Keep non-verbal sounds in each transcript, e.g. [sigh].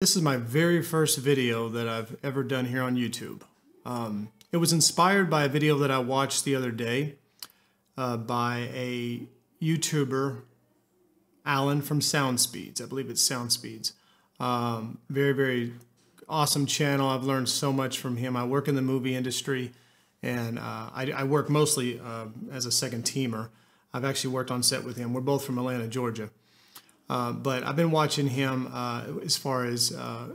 This is my very first video that I've ever done here on YouTube. Um, it was inspired by a video that I watched the other day uh, by a YouTuber, Alan from Sound Speeds. I believe it's Sound Speeds. Um, very, very awesome channel. I've learned so much from him. I work in the movie industry and uh, I, I, work mostly uh, as a second teamer. I've actually worked on set with him. We're both from Atlanta, Georgia. Uh, but I've been watching him uh, as far as uh,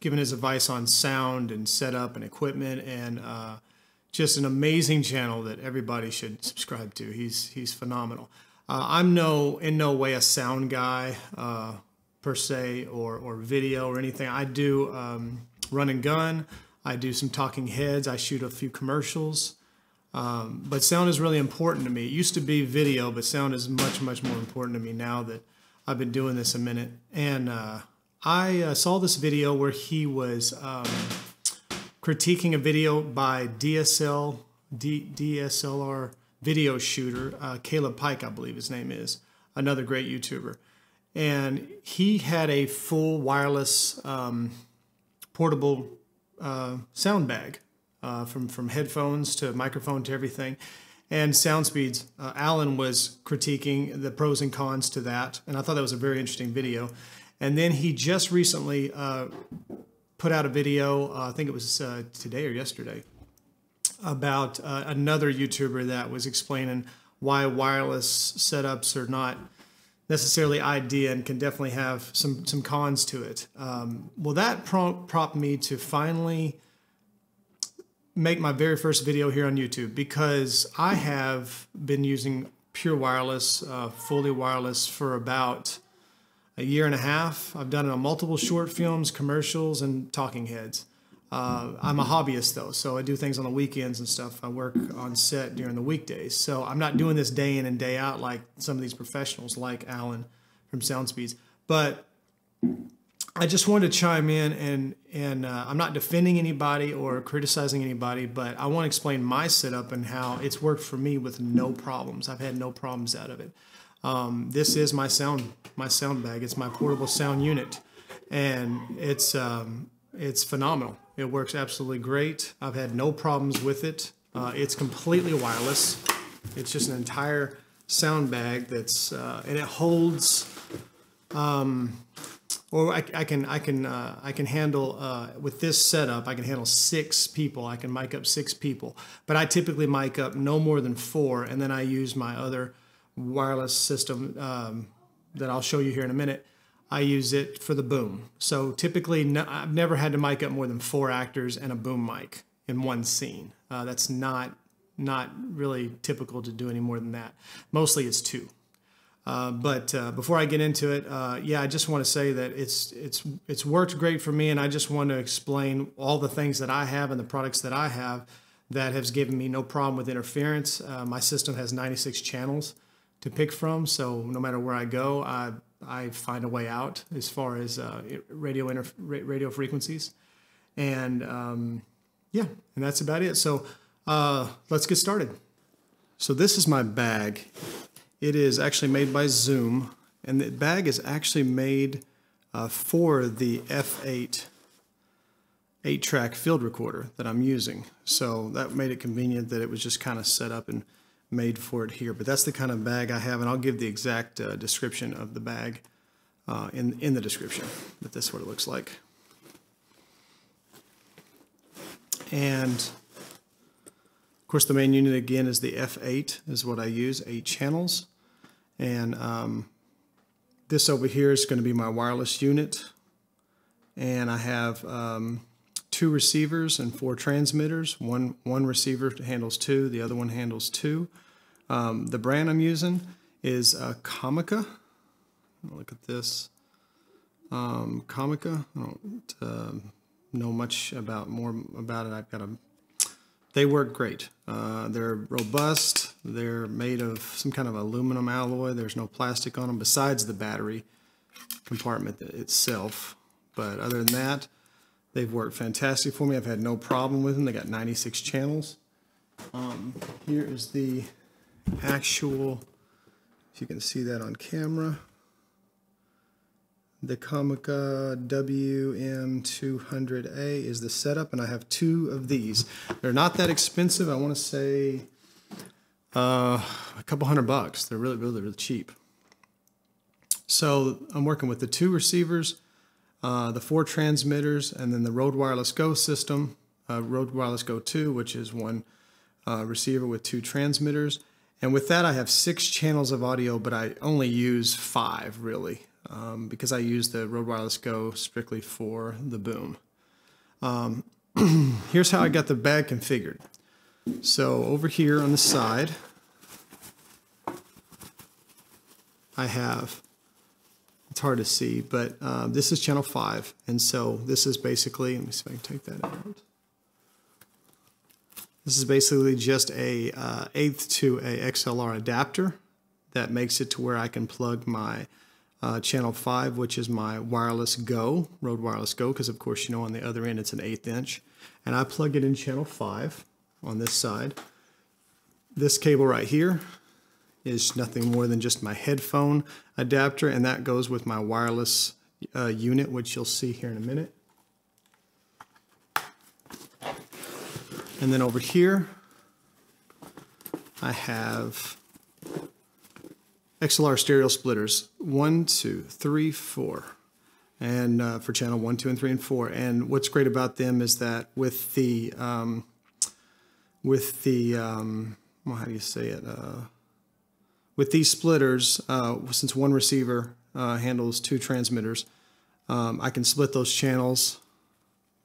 giving his advice on sound and setup and equipment, and uh, just an amazing channel that everybody should subscribe to. He's he's phenomenal. Uh, I'm no in no way a sound guy per se, or or video or anything. I do um, run and gun. I do some talking heads. I shoot a few commercials. Um, but sound is really important to me. It used to be video, but sound is much, much more important to me now that I've been doing this a minute. And uh, I uh, saw this video where he was um, critiquing a video by DSL, D, DSLR video shooter, uh, Caleb Pike, I believe his name is, another great YouTuber. And he had a full wireless um, portable uh, sound bag uh, from, from headphones to microphone to everything and sound speeds. Uh, Alan was critiquing the pros and cons to that, and I thought that was a very interesting video. And then he just recently uh, put out a video, uh, I think it was uh, today or yesterday, about uh, another YouTuber that was explaining why wireless setups are not necessarily idea and can definitely have some some cons to it. Um, well, that prompt prompted me to finally make my very first video here on YouTube because I have been using pure wireless, uh, fully wireless for about a year and a half. I've done it on multiple short films, commercials, and talking heads. Uh, I'm a hobbyist though, so I do things on the weekends and stuff. I work on set during the weekdays, so I'm not doing this day in and day out like some of these professionals, like Alan from SoundSpeeds. But I just wanted to chime in and and uh, I'm not defending anybody or criticizing anybody, but I want to explain my setup and how it's worked for me with no problems. I've had no problems out of it. Um, this is my sound my sound bag. It's my portable sound unit, and it's um, it's phenomenal. It works absolutely great. I've had no problems with it. Uh, it's completely wireless. It's just an entire sound bag that's uh, and it holds. Um, or I, I, can I can uh, I can handle uh, with this setup I can handle six people. I can mic up six people. But I typically mic up no more than four and then I use my other wireless system um, that I'll show you here in a minute. I use it for the boom. So typically no, I've never had to mic up more than four actors and a boom mic in one scene. Uh, that's not not really typical to do any more than that. Mostly it's two uh, but uh, before I get into it, uh, yeah, I just want to say that it's it's it's worked great for me, and I just want to explain all the things that I have and the products that I have that has given me no problem with interference. Uh, my system has 96 channels to pick from, so no matter where I go, I I find a way out as far as uh, radio inter- radio frequencies, and um, yeah, and that's about it. So let's get started. So this is my bag it is actually made by Zoom, and the bag is actually made uh, for the F8 eight track field recorder that I'm using. So that made it convenient that it was just kind of set up and made for it here. But that's the kind of bag I have, and I'll give the exact uh, description of the bag uh, in, in the description. But that's what it looks like. And of course, the main unit again is the F8 is what I use, eight channels. And um, this over here is going to be my wireless unit. And I have um, two receivers and four transmitters. One, one receiver handles two, the other one handles two. Um, the brand I'm using is uh, Comica. Look at this. Um, Comica. I don't uh, know much about more about it. I've got a they work great. Uh, they're robust. They're made of some kind of aluminum alloy. There's no plastic on them besides the battery compartment itself. But other than that, they've worked fantastic for me. I've had no problem with them. They got 96 channels. Um, here is the actual, if you can see that on camera, the Comica WM200A is the setup, and I have two of these. They're not that expensive. I want to say uh, a couple hundred bucks. They're really, really, really cheap. So I'm working with the two receivers, uh, the four transmitters, and then the Rode Wireless Go system, uh, Rode Wireless Go 2, which is one uh, receiver with two transmitters. And with that, I have six channels of audio, but I only use five really um, because I use the Rode Wireless Go strictly for the boom. Um, [clears throat] here's how I got the bag configured. So over here on the side, I have, it's hard to see, but uh, this is channel 5. And so this is basically, let me see if I can take that out. This is basically just a uh, eighth to a XLR adapter that makes it to where I can plug my uh, channel 5, which is my wireless Go, Rode Wireless Go, because of course you know on the other end it's an eighth inch. And I plug it in channel 5 on this side. This cable right here is nothing more than just my headphone adapter, and that goes with my wireless uh, unit, which you'll see here in a minute. And then over here, I have XLR stereo splitters, one, two, three, four, and uh, for channel one, two, and three, and four. And what's great about them is that with the um, with the um, well, how do you say it? Uh, with these splitters, uh, since one receiver uh, handles two transmitters, um, I can split those channels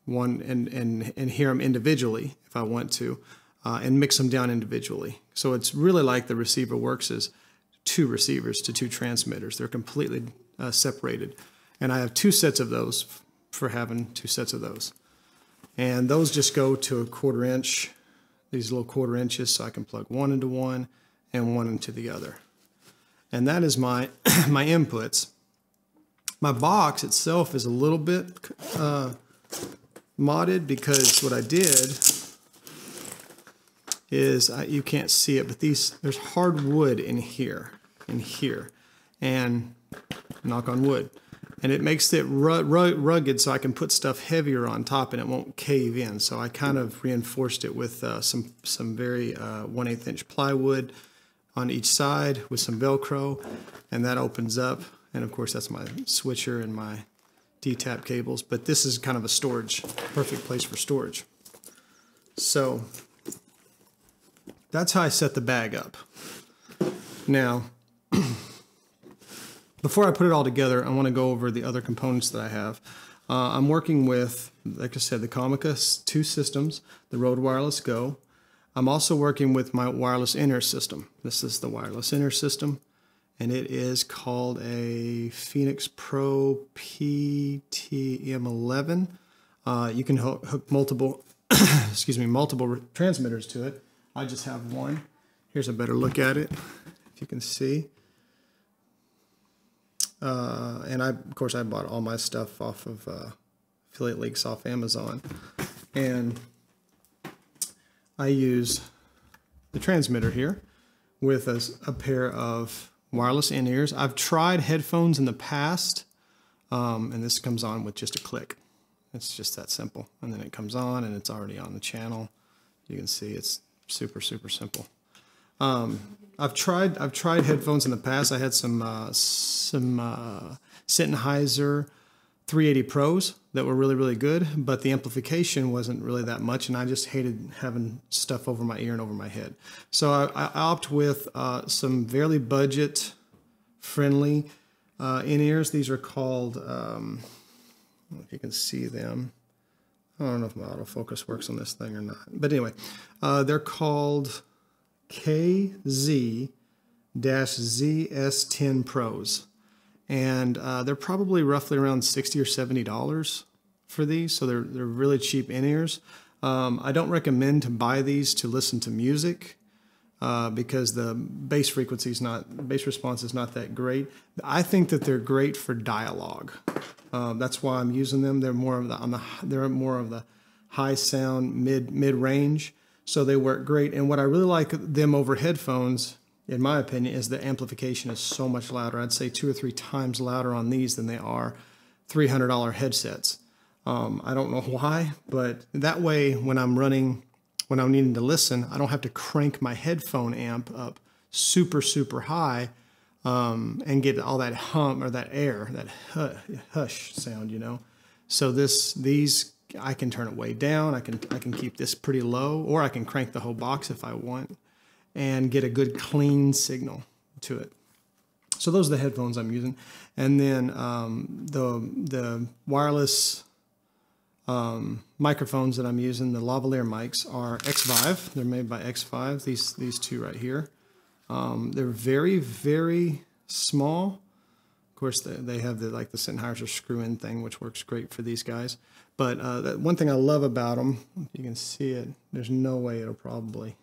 one and, and, and hear them individually if I want to, uh, and mix them down individually. So it's really like the receiver works as two receivers to two transmitters. They're completely uh, separated. And I have two sets of those for having two sets of those. And those just go to a quarter inch, these little quarter inches, so I can plug one into one and one into the other. And that is my, [coughs] my inputs. My box itself is a little bit uh, modded because what I did is I, you can't see it, but these there's hardwood in here, in here, and knock on wood, and it makes it ru ru rugged so I can put stuff heavier on top and it won't cave in. So I kind of reinforced it with uh, some some very uh, 1 8 inch plywood on each side with some Velcro, and that opens up. And of course, that's my switcher and my D-tap cables, but this is kind of a storage, perfect place for storage. So that's how I set the bag up. Now, [clears throat] before I put it all together, I want to go over the other components that I have. Uh, I'm working with, like I said, the Comica 2 systems, the Rode Wireless Go. I'm also working with my wireless in-ear system. This is the wireless in-ear system and it is called a Phenyx Pro PTM11. Uh, you can hook multiple, [clears throat] excuse me, multiple transmitters to it. I just have one. Here's a better look at it, if you can see. Uh, and I, of course, I bought all my stuff off of uh, affiliate links off Amazon, and I use the transmitter here with a, a pair of wireless in-ears. I've tried headphones in the past, um, and this comes on with just a click. It's just that simple. And then it comes on and it's already on the channel. You can see it's super, super simple. Um, I've tried I've tried headphones in the past. I had some uh, some uh, Sennheiser 380 Pros that were really really good, but the amplification wasn't really that much, and I just hated having stuff over my ear and over my head. So I, I opt with uh, some fairly budget friendly uh, in ears. These are called. Um, if you can see them. I don't know if my autofocus works on this thing or not, but anyway, uh, they're called KZ ZS10 Pros. And uh, they're probably roughly around 60 or 70 dollars for these. So they're, they're really cheap in-ears. Um, i don't recommend to buy these to listen to music uh, because the bass frequency is not bass response is not that great. I think that they're great for dialogue. Uh, that's why i'm using them. They're more of the on the they're more of the high sound mid mid range so they work great. And what i really like them over headphones in my opinion, is the amplification is so much louder. I'd say two or three times louder on these than they are $300 headsets. Um, I don't know [laughs] why, but that way when I'm running, when I'm needing to listen, I don't have to crank my headphone amp up super, super high um, and get all that hum or that air, that hush sound, you know. So this, these, I can turn it way down. I can, I can keep this pretty low, or I can crank the whole box if I want, and get a good clean signal to it. So those are the headphones I'm using, and then um, the the wireless um, microphones that I'm using, the lavalier mics, are X5. They're made by X5, These these two right here. Um, they're very, very small. Of course, they, they have the like the Sennheiser screw-in thing, which works great for these guys. But uh, one thing I love about them, you can see it. There's no way it'll probably,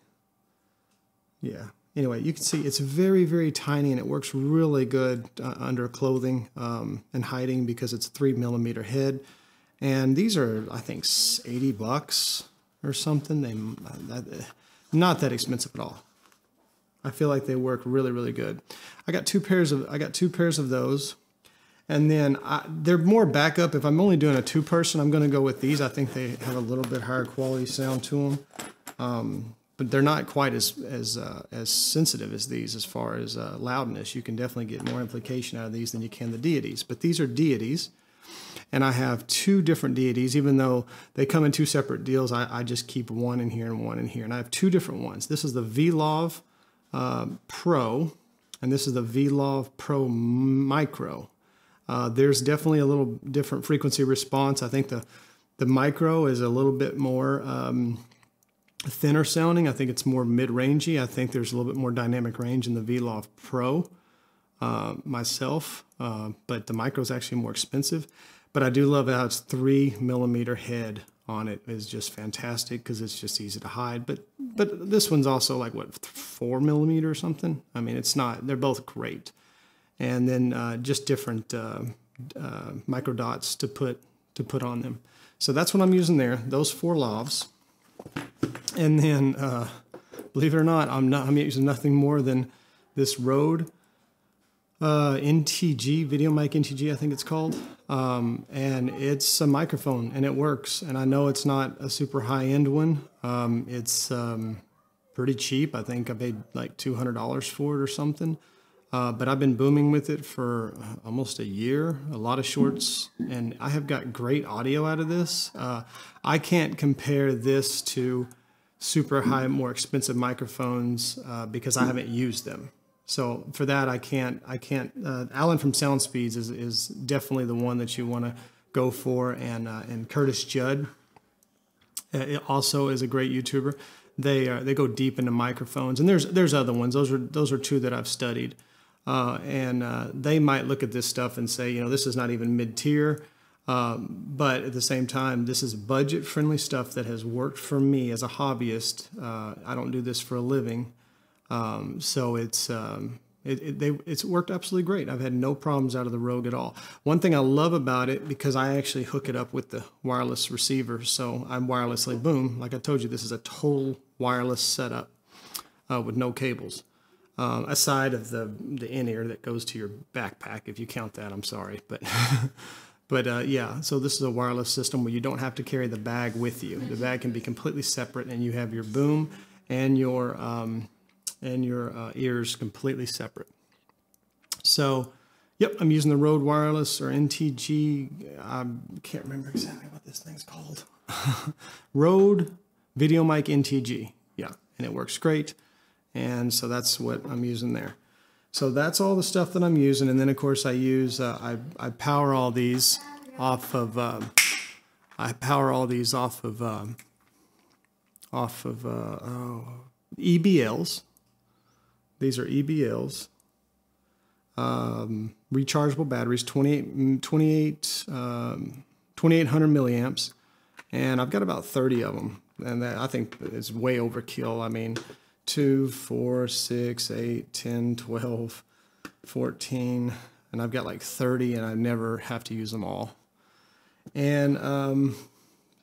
yeah. Anyway, you can see it's very, very tiny, and it works really good uh, under clothing um, and hiding because it's three millimeter head. And these are, I think, 80 bucks or something. They uh, not that expensive at all. I feel like they work really, really good. I got two pairs of I got two pairs of those, and then I, they're more backup. If I'm only doing a two person, I'm going to go with these. I think they have a little bit higher quality sound to them, um, but they're not quite as as uh, as sensitive as these as far as uh, loudness. You can definitely get more amplification out of these than you can the deities. But these are deities. And I have two different deities, even though they come in two separate deals. I, I just keep one in here and one in here, and I have two different ones. This is the W.Lav uh, Pro, and this is the W.Lav Pro Micro. Uh, there's definitely a little different frequency response. I think the the micro is a little bit more um, thinner sounding. I think it's more mid-rangey. I think there's a little bit more dynamic range in the W.Lav Pro uh, myself, uh, but the micro is actually more expensive. But I do love how it's three millimeter head on it is just fantastic because it's just easy to hide. But but this one's also like what four millimeter or something. I mean, it's not. They're both great, and then uh, just different uh, uh, micro dots to put to put on them. So that's what I'm using there. Those four lavs, and then uh, believe it or not, I'm not. I'm using nothing more than this Rode uh, NTG, Video Mic NTG, I think it's called. Um, and it's a microphone and it works. And I know it's not a super high end one. Um, it's um, pretty cheap. I think I paid like $200 for it or something. Uh, but I've been booming with it for almost a year, a lot of shorts, and I have got great audio out of this. Uh, I can't compare this to super high, more expensive microphones uh, because I haven't used them. So for that, I can't, I can't, uh, Alan from Sound Speeds is, is definitely the one that you want to go for. And, uh, and Curtis Judd uh, also is a great YouTuber. They, are, they go deep into microphones and there's, there's other ones. Those are, those are two that I've studied. Uh, and uh, they might look at this stuff and say, you know, this is not even mid tier. Um, but at the same time, this is budget friendly stuff that has worked for me as a hobbyist. Uh, I don't do this for a living. Um, so it's um, it, it, they, it's worked absolutely great. I've had no problems out of the Rode at all. One thing I love about it because I actually hook it up with the wireless receiver, so I'm wirelessly boom. Like I told you, this is a total wireless setup uh, with no cables. Um, aside of the the in ear that goes to your backpack, if you count that, I'm sorry, but [laughs] but uh, yeah. So this is a wireless system where you don't have to carry the bag with you. The bag can be completely separate, and you have your boom and your um, and your uh, ears completely separate. So, yep, I'm using the Rode Wireless or NTG. I can't remember exactly what this thing's called. [laughs] Rode Video Mic NTG. Yeah, and it works great. And so that's what I'm using there. So that's all the stuff that I'm using. And then, of course, I use, uh, I, I power all these off of, um, I power all these off of, um, off of uh, oh, EBLs. These are EBLs. Um, rechargeable batteries, 28, 28 um, 2800 milliamps. And I've got about 30 of them. And that, I think is way overkill. I mean, 2, 4, 6, 8, 10, 12, 14. And I've got like 30 and I never have to use them all. And um,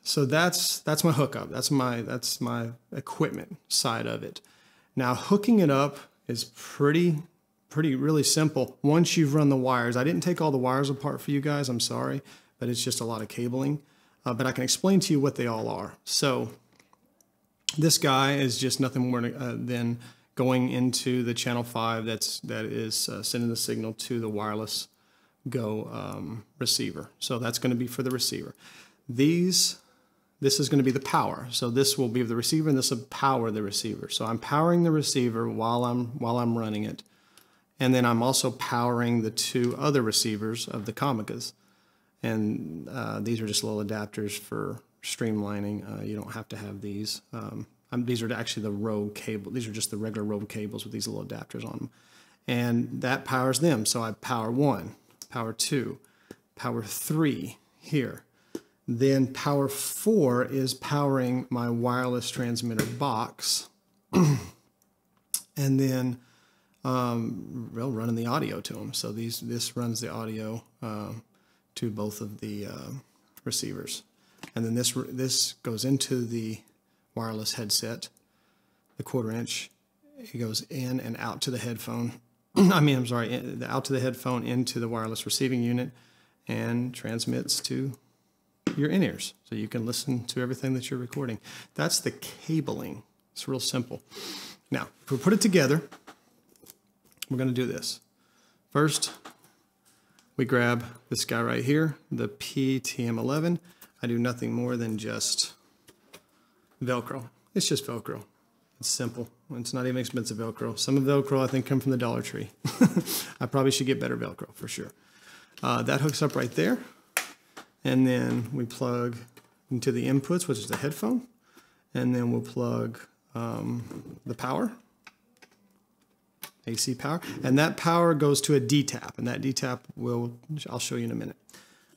so that's that's my hookup. That's my that's my equipment side of it. Now hooking it up is pretty pretty really simple. Once you've run the wires, I didn't take all the wires apart for you guys. I'm sorry, but it's just a lot of cabling. Uh, but I can explain to you what they all are. So this guy is just nothing more uh, than going into the channel five that's that is uh, sending the signal to the wireless go um, receiver. So that's going to be for the receiver. These this is going to be the power. So this will be the receiver and this will power the receiver. So I'm powering the receiver while I'm while I'm running it. And then I'm also powering the two other receivers of the Comicas. And uh, these are just little adapters for streamlining. Uh, you don't have to have these. Um, these are actually the Rode cable. These are just the regular Rode cables with these little adapters on them. And that powers them. So I power one, power two, power three here. Then power four is powering my wireless transmitter box. [clears throat] and then um, well, running the audio to them. So these this runs the audio uh, to both of the uh, receivers, and then this this goes into the wireless headset, the quarter inch. It goes in and out to the headphone. [clears throat] I mean, I'm sorry, out to the headphone into the wireless receiving unit, and transmits to your in ears, so you can listen to everything that you're recording. That's the cabling. It's real simple. Now, if we put it together, we're going to do this. First, we grab this guy right here, the PTM11. I do nothing more than just Velcro. It's just Velcro. It's simple. It's not even expensive Velcro. Some of Velcro I think come from the Dollar Tree. [laughs] I probably should get better Velcro for sure. Uh, that hooks up right there. And then we plug into the inputs, which is the headphone. And then we'll plug um, the power AC power. And that power goes to a D-tap, and that D-tap will, I'll show you in a minute.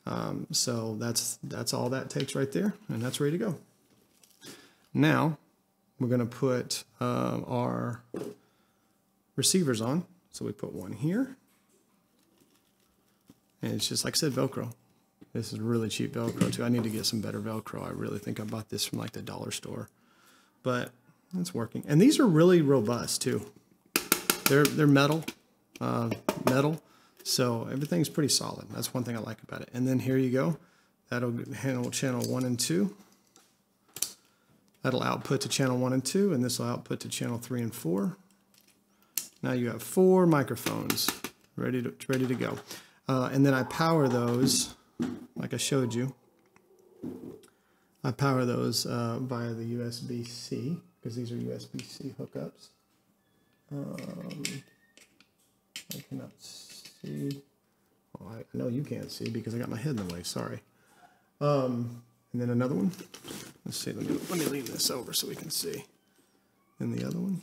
Um, so that's, that's all that takes right there, and that's ready to go. Now, we're going to put uh, our receivers on. So we put one here. And it's just, like I said, Velcro. This is really cheap Velcro, too. I need to get some better Velcro. I really think I bought this from, like, the dollar store. But it's working. And these are really robust, too. They're they're metal, uh, metal, so everything's pretty solid. That's one thing I like about it. And then here you go. That'll handle channel one and two. That'll output to channel one and two, and this will output to channel three and four. Now you have four microphones ready to ready to go. Uh, and then I power those, like I showed you. I power those uh, via the USB-C because these are USB-C hookups. Um, I cannot see. Oh, I know you can't see because I got my head in the way. Sorry. Um, and then another one. Let's see. Let me let me leave this over so we can see. And the other one.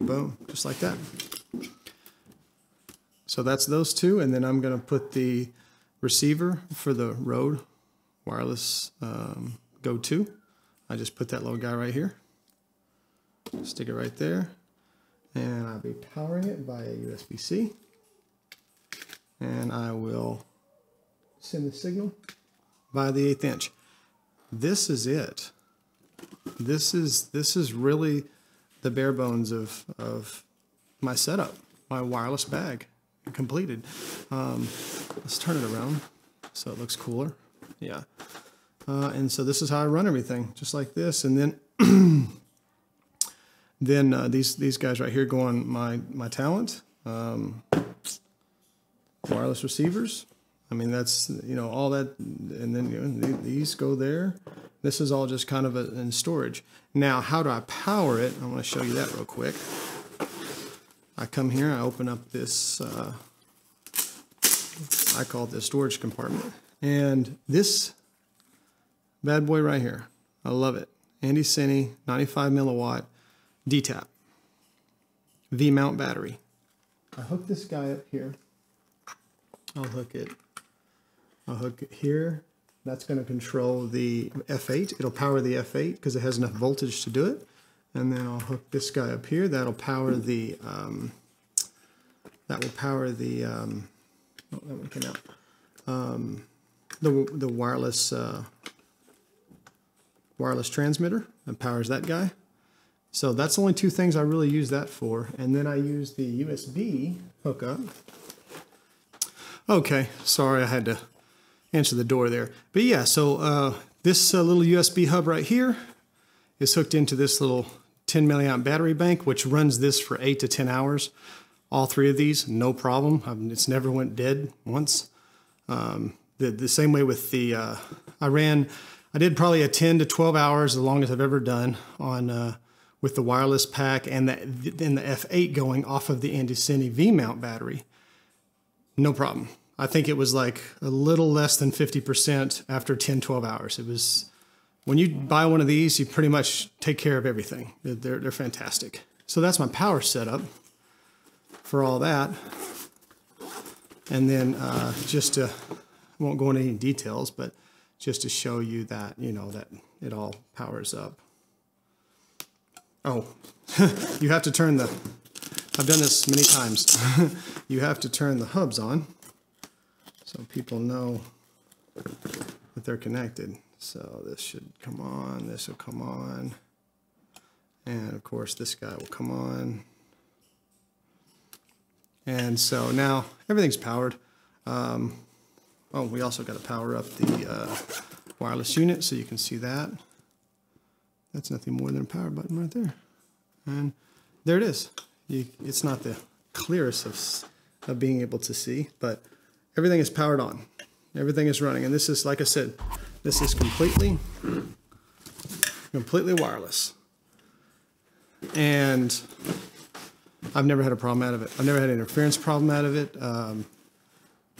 Boom, just like that. So that's those two, and then I'm going to put the receiver for the Rode wireless um, Go 2. I just put that little guy right here. Stick it right there and I'll be powering it via USB-C and I will send the signal by the eighth inch. This is it. This is this is really the bare bones of, of my setup, my wireless bag completed. Um, let's turn it around so it looks cooler. Yeah. Uh, and so this is how I run everything, just like this. And then [clears throat] Then uh, these these guys right here go on my my talent um, wireless receivers. I mean that's you know all that, and then you know, these go there. This is all just kind of a, in storage. Now, how do I power it? I want to show you that real quick. I come here, I open up this. Uh, I call it the storage compartment, and this bad boy right here. I love it. Andycine, 95 milliwatt. DTAP, V-mount battery. I hook this guy up here. I'll hook it. I'll hook it here. That's going to control the F8. It'll power the F8 because it has enough voltage to do it. And then I'll hook this guy up here. That'll power the, um, that will power the, um, oh, that one came out. Um, the, the wireless, uh, wireless transmitter that powers that guy. So that's only two things I really use that for. And then I use the USB hookup. Okay, sorry I had to answer the door there. But yeah, so uh, this uh, little USB hub right here is hooked into this little 10 milliamp battery bank, which runs this for eight to 10 hours. All three of these, no problem. Mean, it's never went dead once. Um, the, the same way with the, uh, I ran, I did probably a 10 to 12 hours, the longest I've ever done on uh, with the wireless pack and the, and the F8 going off of the Andycine V-mount battery. No problem. I think it was like a little less than 50% after 10, 12 hours. It was, when you buy one of these, you pretty much take care of everything. They're, they're fantastic. So that's my power setup for all that. And then uh, just to, I won't go into any details, but just to show you that, you know, that it all powers up. Oh, [laughs] you have to turn the, I've done this many times. [laughs] you have to turn the hubs on so people know that they're connected. So this should come on, this will come on, and of course this guy will come on. And so now everything's powered. Um, oh, we also got to power up the uh, wireless unit so you can see that. That's nothing more than a power button right there. And there it is. You, it's not the clearest of, of being able to see, but everything is powered on. Everything is running. And this is, like I said, this is completely, completely wireless. And I've never had a problem out of it. I've never had an interference problem out of it. Um,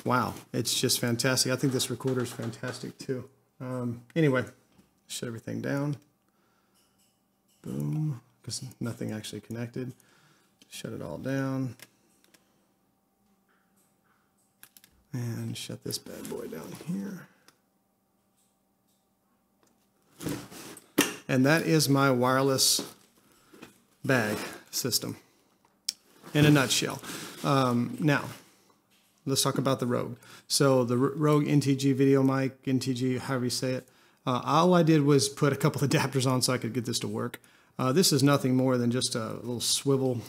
wow, it's just fantastic. I think this recorder is fantastic too. Um, anyway, shut everything down. Boom, because nothing actually connected. Shut it all down. And shut this bad boy down here. And that is my wireless bag system in a nutshell. Um, now, let's talk about the Rode. So the Rode NTG video mic, NTG, however you say it, uh, all I did was put a couple [laughs] adapters on so I could get this to work. Uh, this is nothing more than just a little swivel.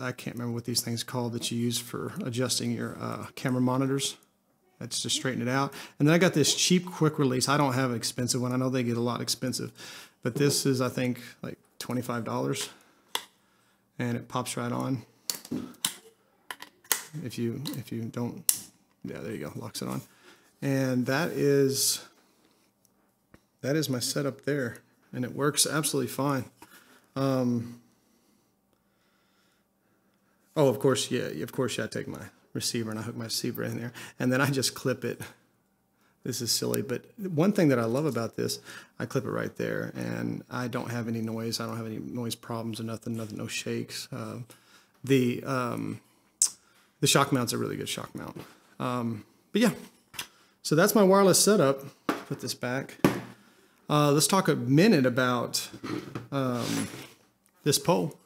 I can't remember what these things called that you use for adjusting your uh, camera monitors. That's to straighten it out. And then I got this cheap quick release. I don't have an expensive one. I know they get a lot expensive, but this is I think like $25 and it pops right on. If you if you don't, yeah, there you go, locks it on. And that is that is my setup there, and it works absolutely fine. Um, oh, of course, yeah, of course, yeah, take my receiver and I hook my receiver in there, and then I just clip it. This is silly, but one thing that I love about this, I clip it right there, and I don't have any noise. I don't have any noise problems or nothing. Nothing, no shakes. Uh, the um, the shock mount's a really good shock mount. Um, but yeah, so that's my wireless setup. Put this back. Uh, let's talk a minute about um, this pole.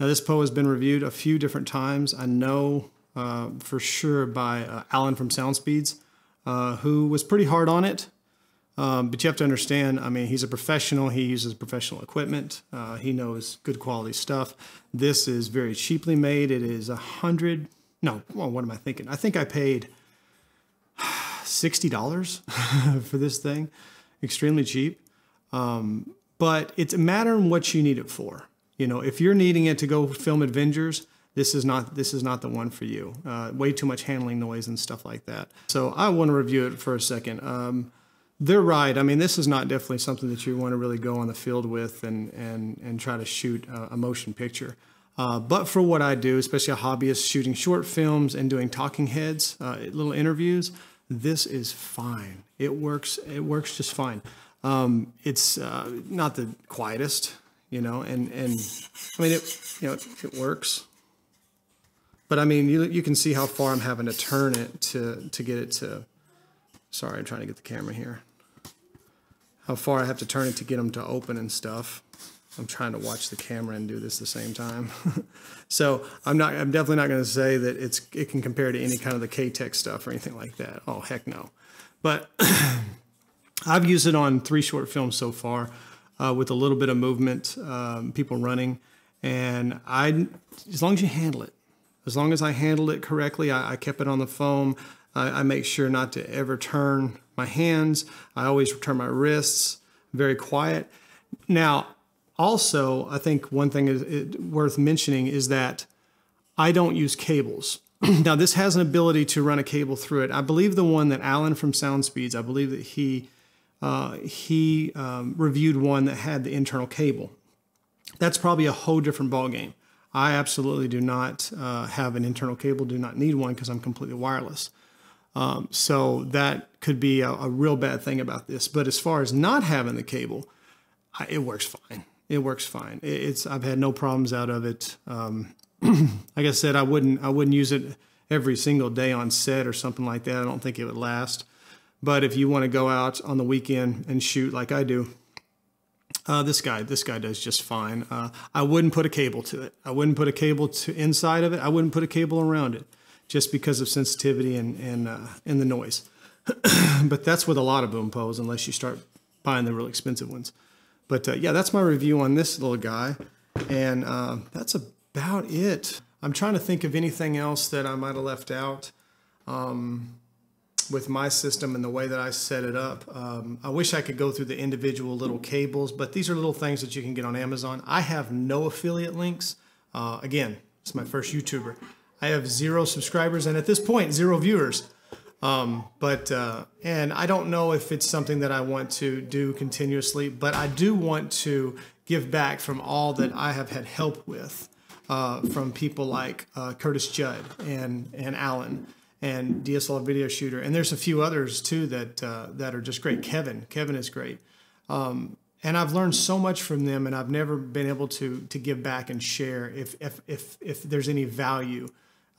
Now, this pole has been reviewed a few different times. I know uh, for sure by uh, Alan from Soundspeeds, uh, who was pretty hard on it. Um, but you have to understand, I mean, he's a professional. He uses professional equipment. Uh, he knows good quality stuff. This is very cheaply made. It is a hundred. No, well, what am I thinking? I think I paid sixty dollars [laughs] for this thing. Extremely cheap. Um, but it's a matter of what you need it for. You know, if you're needing it to go film Avengers, this is not this is not the one for you. Uh, way too much handling noise and stuff like that. So I want to review it for a second. Um, they're right. I mean, this is not definitely something that you want to really go on the field with and and and try to shoot a, motion picture. Uh, but for what I do, especially a hobbyist shooting short films and doing talking heads, uh, little interviews, this is fine. It works. It works just fine. Um, it's uh, not the quietest, you know, and and I mean, it you know it, it works. But I mean, you you can see how far I'm having to turn it to to get it to. Sorry, I'm trying to get the camera here how far I have to turn it to get them to open and stuff. I'm trying to watch the camera and do this at the same time. [laughs] so I'm not. I'm definitely not going to say that it's it can compare to any kind of the K-Tek stuff or anything like that. Oh heck no. But [clears throat] I've used it on three short films so far. uh, with a little bit of movement, um, people running. And I, as long as you handle it, as long as I handled it correctly, I, I kept it on the foam. I, I, make sure not to ever turn my hands. I always turn my wrists. Very quiet. Now, also, I think one thing is it, worth mentioning is that I don't use cables. [clears throat] now, this has an ability to run a cable through it. I believe the one that Alan from Sound Speeds, I believe that he uh, he um, reviewed one that had the internal cable. That's probably a whole different ballgame. I absolutely do not uh, have an internal cable, do not need one because I'm completely wireless. Um, so that could be a, a, real bad thing about this. But as far as not having the cable, I, it works fine. It works fine. It, it's I've had no problems out of it. Um, [clears throat] like I said, I wouldn't I wouldn't use it every single day on set or something like that. I don't think it would last. But if you want to go out on the weekend and shoot like I do, uh, this guy, this guy does just fine. Uh, I wouldn't put a cable to it. I wouldn't put a cable to inside of it. I wouldn't put a cable around it, just because of sensitivity and and uh, and the noise. [clears throat] but that's with a lot of boom poles, unless you start buying the real expensive ones. But uh, yeah, that's my review on this little guy, and uh, that's about it. I'm trying to think of anything else that I might have left out. Um, with my system and the way that I set it up. Um, I wish I could go through the individual little cables, but these are little things that you can get on Amazon. I have no affiliate links. Uh, again, it's my first YouTuber. I have zero subscribers and at this point, zero viewers. Um, but, uh, and I don't know if it's something that I want to do continuously, but I do want to give back from all that I have had help with. Uh, from people like uh, Curtis Judd and, and Alan and DSLR video shooter, and there's a few others too that uh, that are just great. Kevin, Kevin is great, um, and I've learned so much from them, and I've never been able to to give back and share if if if if there's any value.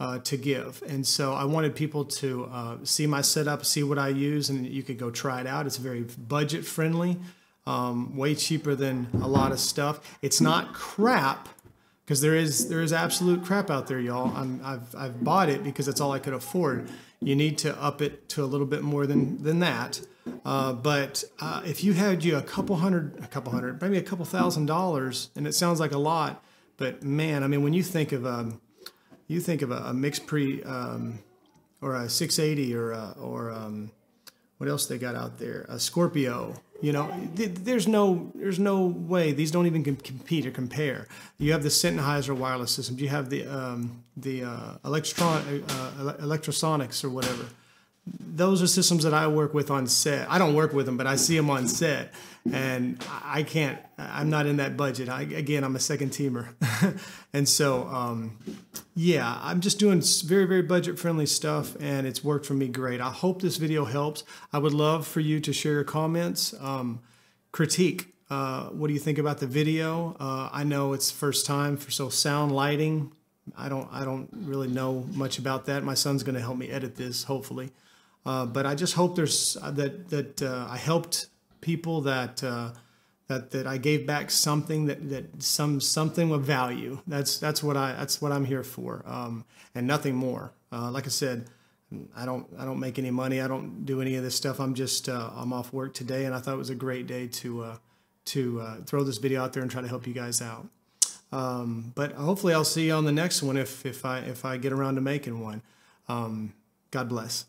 Uh, to give. And so I wanted people to uh, see my setup, see what I use, and you could go try it out. It's very budget friendly, um, way cheaper than a lot of stuff. It's not crap, because there is there is absolute crap out there, y'all. I'm, I've I've bought it because that's all I could afford. You need to up it to a little bit more than than that. Uh, but uh, if you had you a couple hundred, a couple hundred, maybe a couple thousand dollars, and it sounds like a lot, but man, I mean, when you think of a, um, you think of a, a pre um, or a 680 or a, or um, what else they got out there, a Scorpio you know, there's no there's no way these don't even compete or compare. You have the Sennheiser wireless systems. You have the um, the uh, electron uh, Lectrosonics or whatever those are systems that I work with on set. I don't work with them, but I see them on set, and I can't. I'm not in that budget. I, again, I'm a second teamer, [laughs] and so um, yeah, I'm just doing very very budget friendly stuff, and it's worked for me great. I hope this video helps. I would love for you to share your comments, um, critique. Uh, what do you think about the video? Uh, I know it's first time for so sound lighting. I don't I don't really know much about that. My son's going to help me edit this, hopefully. Uh, but I just hope there's uh, that that uh, I helped people that uh, that that I gave back something that that some something of value. That's that's what I that's what I'm here for, um, and nothing more. Uh, like I said, I don't I don't make any money. I don't do any of this stuff. I'm just I'm off work today, and I thought it was a great day to uh, to throw this video out there and try to help you guys out. Um, but hopefully I'll see you on the next one if if I if I get around to making one. Um, God bless.